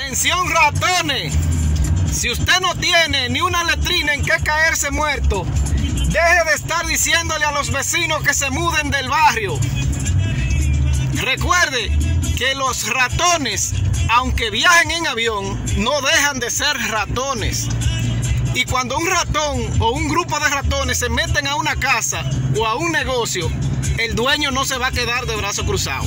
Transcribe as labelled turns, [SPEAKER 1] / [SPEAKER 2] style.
[SPEAKER 1] Atención ratones, si usted no tiene ni una letrina en que caerse muerto, deje de estar diciéndole a los vecinos que se muden del barrio. Recuerde que los ratones, aunque viajen en avión, no dejan de ser ratones. Y cuando un ratón o un grupo de ratones se meten a una casa o a un negocio, el dueño no se va a quedar de brazo cruzado.